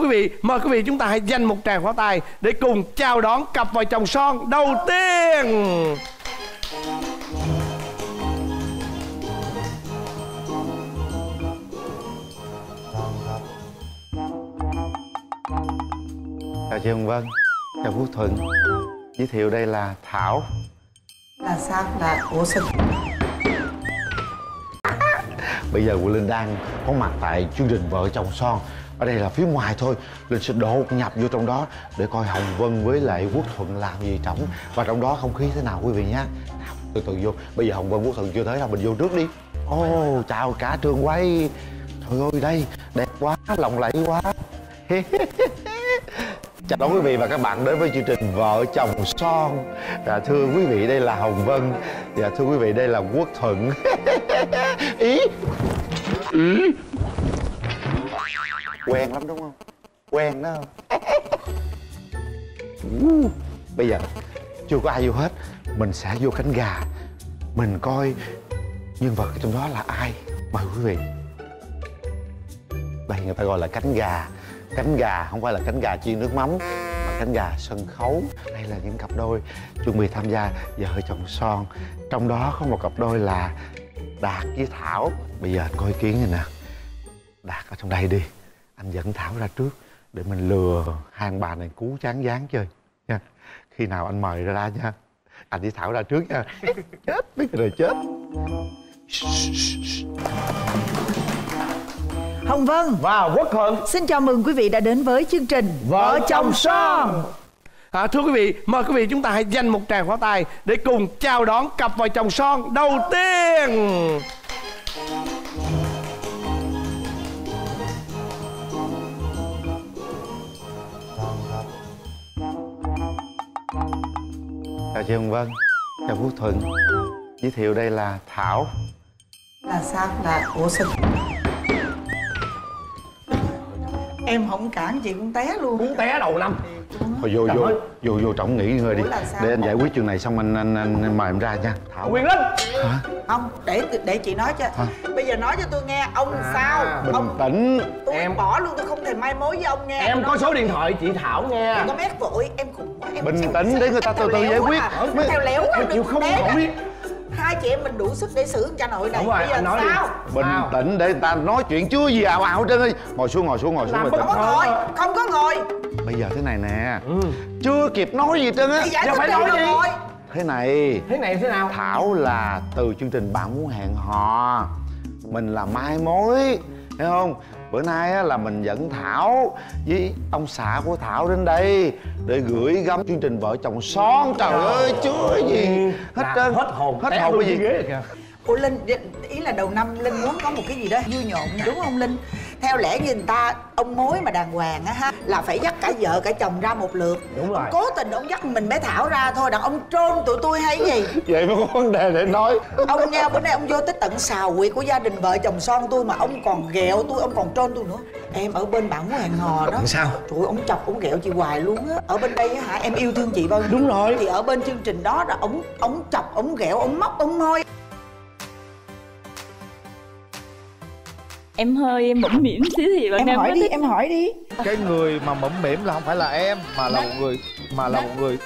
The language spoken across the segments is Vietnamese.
quý vị mời quý vị chúng ta hãy dành một tràng pháo tay để cùng chào đón cặp vợ chồng son đầu tiên. Chào chị hồng vân chào quốc thuận. Giới thiệu đây là thảo. Là sao? Là ủa sao? Bây giờ Quỳnh Linh đang có mặt tại chương trình vợ chồng son ở đây là phía ngoài thôi. Linh sẽ đột nhập vô trong đó để coi hồng vân với lại quốc thuận làm gì trong. Và trong đó không khí thế nào quý vị nhé. Nào từ từ vô. Bây giờ hồng vân quốc thuận chưa tới đâu mình vô trước đi. Ô oh, chào cả trường quay. Trời ơi đây đẹp quá lộng lẫy quá. Chào đón quý vị và các bạn đến với chương trình vợ chồng son. Dạ, thưa quý vị đây là hồng vân. Dạ thưa quý vị đây là quốc thuận. Ý. Ý? Quen lắm đúng không? Quen đó. Không uh, bây giờ chưa có ai vô hết mình sẽ vô cánh gà. Mình coi nhân vật trong đó là ai mời quý vị? Đây người ta gọi là cánh gà. Cánh gà không phải là cánh gà chiên nước mắm mà cánh gà sân khấu. Đây là những cặp đôi chuẩn bị tham gia vợ chồng son. Trong đó có một cặp đôi là đạt với thảo. Bây giờ anh coi ý kiến này nè. Đạt ở trong đây đi anh dẫn thảo ra trước để mình lừa hai ông bà này cú chán dáng chơi nha. Khi nào anh mời ra nha. Anh đi thảo ra trước nha. Chết biết rồi chết. Hồng vân. Và quốc thuận xin chào mừng quý vị đã đến với chương trình vợ chồng son. À, thưa quý vị, mời quý vị chúng ta hãy dành một tràng pháo tay để cùng chào đón cặp vợ chồng son đầu tiên. Chào chị hồng vân chào quốc thuận. Giới thiệu đây là thảo. Là sao? Là ủa sao? Em không cản chị cũng té luôn. Muốn té đầu năm. Thôi vô vô vô vô trọng nghỉ ngơi đi để anh giải quyết chuyện này xong anh anh, anh, anh mời em ra nha thảo Quyền Linh. hả không để để chị nói cho Hả? bây giờ nói cho tôi nghe ông sao bình ông tĩnh tôi Em- bỏ luôn tôi không thể mai mối với ông nghe Em có số điện thoại chị Thảo nha. đừng có mét vội em quá em Bình tĩnh để người ta từ từ giải quyết. à? Mới- theo léo quá Em chịu không nổi. Hai chị em mình đủ sức để xử cha nội này Đúng rồi, bây giờ anh nói đi. sao bình Sao? tĩnh để người ta nói chuyện chưa gì ảo ảo hết trơn ơi ngồi xuống ngồi xuống ngồi xuống Làm bình bất tĩnh không có ngồi không có ngồi bây giờ thế này nè Ừ. chưa kịp nói gì trơn á Giờ phải nói nó gì? thế này Thế này thế nào? Thảo là từ chương trình bạn muốn hẹn hò Mình là mai mối Thấy không? Bữa nay á, là mình dẫn Thảo với ông xã của Thảo đến đây Để gửi gắm chương trình vợ chồng son Trời ơi chưa gì Hết trơn hết hồn. Hết hồn cái gì ghế kìa. Ủa Linh, ý là đầu năm Linh muốn có một cái gì đó vui nhộn đúng không Linh? Theo lẽ như người ta, ông mối mà đàng hoàng á ha Là phải dắt cả vợ cả chồng ra một lượt. Đúng rồi. Cố tình ông dắt mình bé Thảo ra thôi, đàn ông trôn tụi tôi hay gì? Vậy mới có vấn đề để nói. Ông nha, bữa nay ông vô tới tận xào quyệt của gia đình vợ chồng son tôi Mà ông còn ghẹo tôi, ông còn trôn tôi nữa. Em ở bên bạn muốn hẹn hò đó. Sao? Trời ơi, ông chọc, ông ghẹo chị hoài luôn á. Ở bên đây á hả, em yêu thương chị bao nhiêu? Đúng rồi. Thì ở bên chương trình đó là ông ông chọc, ông ghẹo, ông móc, ông môi em hơi mõm mỉm xíu thì bạn Em hỏi đi, thích em hỏi đi. Cái người mà mẫm mỉm là không phải là em mà là một người mà là một người.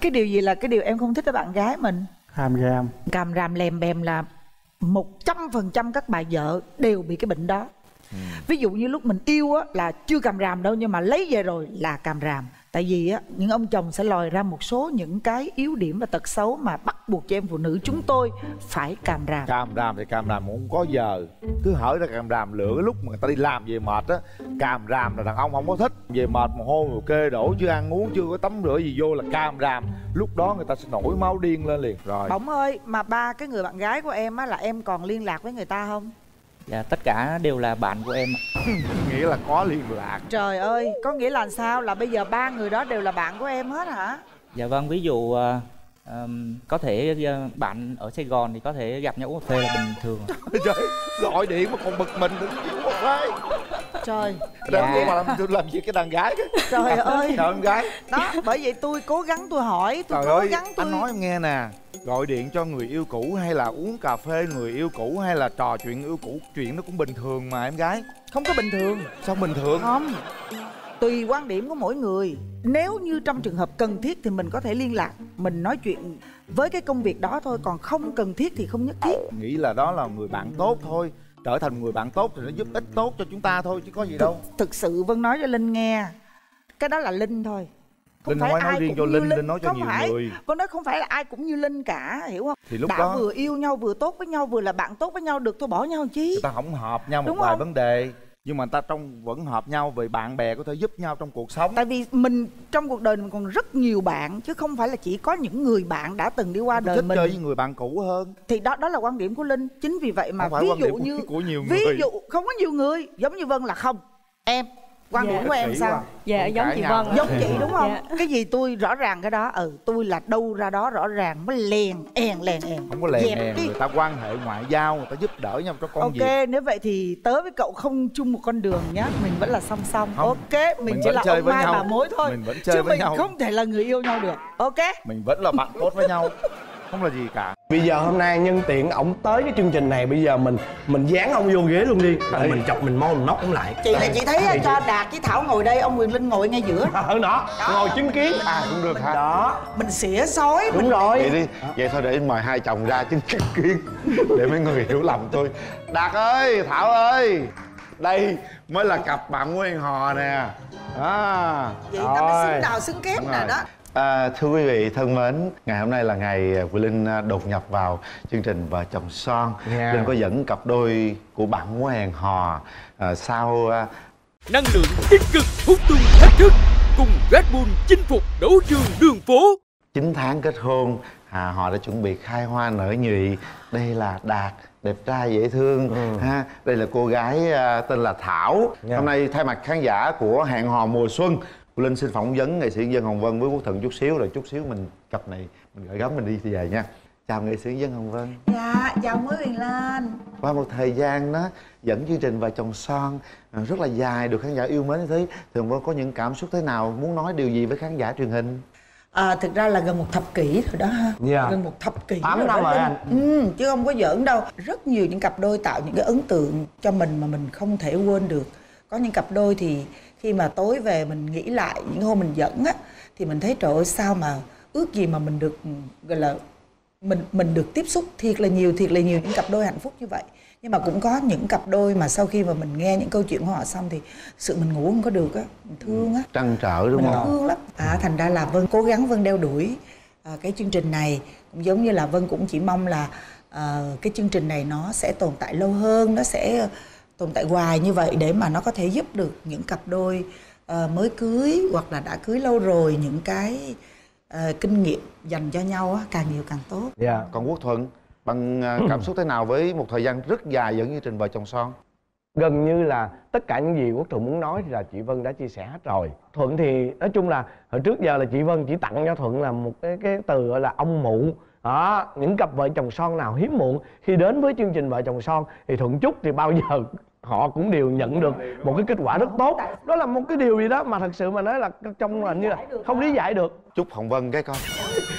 Cái điều gì là cái điều em không thích ở bạn gái mình? Ham ram. Càm ràm lèm bèm là một trăm phần trăm các bà vợ đều bị cái bệnh đó. Ví dụ như lúc mình yêu á là chưa càm ràm đâu nhưng mà lấy về rồi là càm ràm tại vì á những ông chồng sẽ lòi ra một số những cái yếu điểm và tật xấu mà bắt buộc cho em phụ nữ chúng tôi phải càm ràm. Càm ràm thì càm ràm cũng không có giờ. Cứ hở ra càm ràm lựa cái lúc mà người ta đi làm về mệt á càm ràm là đàn ông không có thích. Về mệt mồ hôi rồi kê đổ chưa ăn uống chưa có tắm rửa gì vô là càm ràm. Lúc đó người ta sẽ nổi máu điên lên liền. Rồi. Bỗng ơi mà ba cái người bạn gái của em á là em còn liên lạc với người ta không Dạ tất cả đều là bạn của em ạ. nghĩa là có liên lạc. Trời ơi có nghĩa là sao? Là bây giờ ba người đó đều là bạn của em hết hả? Dạ vâng ví dụ ờ, ờm, có thể ờ, bạn ở Sài Gòn thì có thể gặp nhau uống cà phê là bình thường. trời gọi điện mà còn bực mình nữa trời. Đang mà làm làm gì cái đàn gái cái trời ơi. đàn gái. Đó bởi vậy tôi cố gắng tôi hỏi tôi trời cố ơi gắng tôi anh nói em nghe nè gọi điện cho người yêu cũ hay là uống cà phê người yêu cũ hay là trò chuyện yêu cũ chuyện nó cũng bình thường mà em gái. Không có bình thường. Sao bình thường? Không. Tùy quan điểm của mỗi người. Nếu như trong trường hợp cần thiết thì mình có thể liên lạc mình nói chuyện với cái công việc đó thôi. Còn không cần thiết thì không nhất thiết. Nghĩ là đó là người bạn tốt thôi. Trở thành người bạn tốt thì nó giúp ích tốt cho chúng ta thôi chứ có gì đâu. thực sự vân nói cho linh nghe cái đó là linh thôi Linh không phải nói riêng cho cũng như Linh, Linh nói cho không nhiều phải. người. Vân nói không phải là ai cũng như Linh cả, hiểu không? Thì lúc Đã đó- vừa yêu nhau, vừa tốt với nhau, vừa là bạn tốt với nhau được thôi bỏ nhau làm chi? người ta không hợp nhau một Đúng vài không? vấn đề nhưng mà người ta trong vẫn hợp nhau vì bạn bè có thể giúp nhau trong cuộc sống Tại vì mình trong cuộc đời mình còn rất nhiều bạn chứ không phải là chỉ có những người bạn đã từng đi qua đời thích mình. chơi với người bạn cũ hơn Thì đó đó là quan điểm của Linh. Chính vì vậy mà ví dụ như của nhiều ví người. dụ không có nhiều người giống như Vân là không. Em quan Dạ. điểm của em sao? quá. dạ giống chị nhau. vân ạ. giống chị đúng không Dạ. cái gì tôi rõ ràng cái đó ừ tôi là đâu ra đó rõ ràng mới lèn èn lèn èn không có đi. người ta quan hệ ngoại giao người ta giúp đỡ nhau trong công ok việc nếu vậy thì tớ với cậu không chung một con đường nhá mình vẫn là song song Không. ok mình, Mình chỉ là chơi ông mai nhau. bà mối thôi Mình vẫn chơi chứ với mình nhau. không thể là người yêu nhau được ok mình vẫn là bạn tốt với nhau không là gì cả Bây giờ hôm nay nhân tiện ổng tới cái chương trình này Bây giờ mình mình dán ông vô ghế luôn đi. Rồi mình chọc mình mo mình móc ổng lại. Chị là chị thấy cho đạt với thảo ngồi đây ông quyền linh ngồi ngay giữa. Ở đó, ngồi chứng kiến. À cũng được hả Đó, mình xỉa sói đúng mình rồi. Vậy đi vậy thôi để mời hai chồng ra chứng kiến để mấy người hiểu lầm tôi. Đạt ơi thảo ơi. Đây mới là cặp bạn nguyên hò nè. À. Vậy ta mới xứng đào xứng kép nè đó À, thưa quý vị thân mến, ngày hôm nay là ngày Quỳ Linh à, đột nhập vào chương trình Vợ chồng son. Dạ. Linh có dẫn cặp đôi của bạn muốn hẹn hò à, sau à, năng lượng tích cực hút tung thách thức cùng Red Bull chinh phục đấu trường đường phố 9 tháng kết hôn. À, họ đã chuẩn bị khai hoa nở nhụy. Đây là Đạt, đẹp trai dễ thương. Ha, đây là cô gái à, tên là Thảo. Dạ. Hôm nay thay mặt khán giả của hẹn hò mùa xuân, Linh xin phỏng vấn nghệ sĩ Dân Hồng Vân với Quốc Thuận chút xíu rồi chút xíu mình cặp này mình gửi gắm mình đi thì về nha. Chào nghệ sĩ Dân Hồng Vân. dạ chào mới quyền linh qua một thời gian đó dẫn chương trình vợ chồng son à, rất là dài được khán giả yêu mến như thế thường vân có những cảm xúc thế nào muốn nói điều gì với khán giả truyền hình À, thực ra là gần một thập kỷ rồi đó ha Dạ. Gần một thập kỷ Tám rồi năm rồi anh. ừ, Chứ không có giỡn đâu Rất nhiều những cặp đôi tạo những cái ấn tượng cho mình mà mình không thể quên được Có những cặp đôi thì khi mà tối về mình nghĩ lại những hôm mình dẫn á Thì mình thấy trời ơi sao mà ước gì mà mình được ừ, gọi là mình mình được tiếp xúc thiệt là nhiều thiệt là nhiều những cặp đôi hạnh phúc như vậy. Nhưng mà cũng có những cặp đôi mà sau khi mà mình nghe những câu chuyện của họ xong thì sự mình ngủ không có được á mình thương á. Trăn trở đúng mình không? thương lắm. À, thành ra là vân cố gắng vân đeo đuổi à, cái chương trình này. Cũng giống như là vân cũng chỉ mong là à, cái chương trình này nó sẽ tồn tại lâu hơn nó sẽ tồn tại hoài như vậy để mà nó có thể giúp được những cặp đôi à, mới cưới hoặc là đã cưới lâu rồi những cái à, kinh nghiệm dành cho nhau á, càng nhiều càng tốt. Dạ còn quốc thuận bằng à, cảm xúc thế nào với một thời gian rất dài dẫn chương trình vợ chồng son? Gần như là tất cả những gì quốc thuận muốn nói thì là chị vân đã chia sẻ hết rồi. Thuận thì nói chung là hồi trước giờ là chị vân chỉ tặng cho thuận là một cái cái từ gọi là ông mụ. Đó những cặp vợ chồng son nào hiếm muộn khi đến với chương trình vợ chồng son thì thuận chúc thì bao giờ họ cũng đều nhận được một cái kết quả rất tốt. Đó là một cái điều gì đó mà thật sự mà nói là trong là như là không lý giải được. Chúc hồng vân cái con.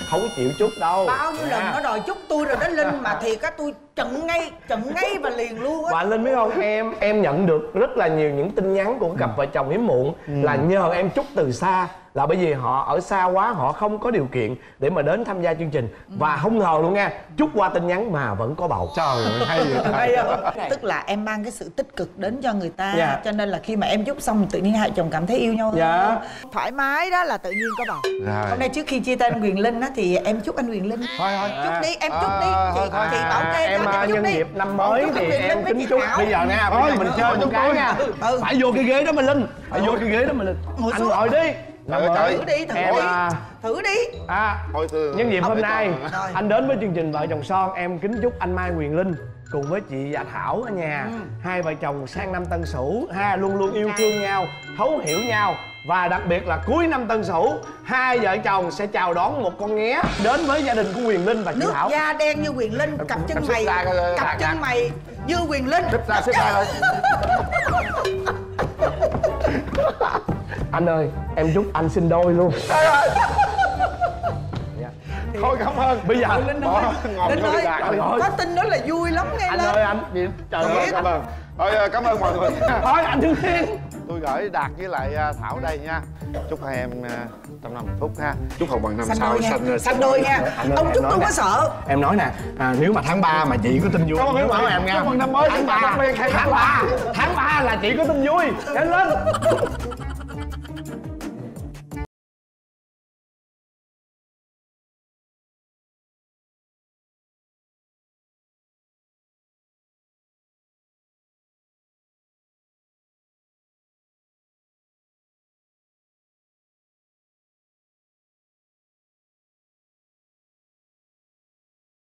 Không chịu chút đâu. Bao nhiêu lần nó đòi chúc tôi rồi đó linh mà thiệt á tôi chận ngay chận ngay và liền luôn á. Và Linh biết không em em nhận được rất là nhiều những tin nhắn của cặp vợ chồng hiếm muộn là nhờ em chúc từ xa là bởi vì họ ở xa quá họ không có điều kiện để mà đến tham gia chương trình. Và không ngờ luôn nha chúc qua tin nhắn mà vẫn có bầu. Trời ơi hay vậy hay không? Tức là em mang cái sự tích cực đến cho người ta Dạ. cho nên là khi mà em chúc xong tự nhiên hai chồng cảm thấy yêu nhau hơn. Dạ. thoải mái đó là tự nhiên có bầu. Rồi. hôm nay trước khi chia tay anh quyền linh á thì em chúc anh quyền linh. Thôi thôi. Chúc đi em chúc đi. À, chị thôi, chị thôi. bảo kê em à, chúc nhân đi. dịp năm mới Chúc thì em kính chị chúc. bây giờ nha bây giờ mình chơi một cái nha. Ừ. phải vô cái ghế đó mình linh. Phải vô cái ghế đó mình linh. Anh ngồi đi Trời mới ơi. thử đi thử em đi à, thử đi. À thôi thưa Nhân dịp hôm nay Rồi. anh đến với chương trình Vợ chồng son em kính chúc anh Mai Quyền Linh cùng với chị Dạ Thảo ở nhà. Hai vợ chồng sang năm Tân Sửu ha luôn luôn yêu thương nhau thấu hiểu nhau. Và đặc biệt là cuối năm Tân Sửu hai vợ chồng sẽ chào đón một con nghé đến với gia đình của Quyền Linh và chị nước Thảo. da đen như quyền linh cặp chân mày cặp chân mày như quyền linh. Xếp ra xếp ra anh ơi em chúc anh sinh đôi luôn. Điện thôi cảm ơn. Bây giờ Linh ơi. Linh ơi. có tin đó là vui lắm nghe anh lên ơi anh chị trời ơn ơi cảm ơn thôi à, cảm ơn mọi người. Thôi anh thương thiên. Tôi gửi đạt với lại à, thảo đây nha. Chúc hai em à, trăm năm hạnh phúc ha. Chúc hồng bằng năm xanh sau đôi nha. xanh xanh đôi nha. Anh ông em chúc tôi có sợ. Em nói nè à, nếu mà tháng 3 mà chị có tin vui Cảm ơn em nha Chúc mừng năm mới, tháng chúng ta 3 đặc biệt hay tháng 3 tháng 3 là chị có tin vui. Nhanh lên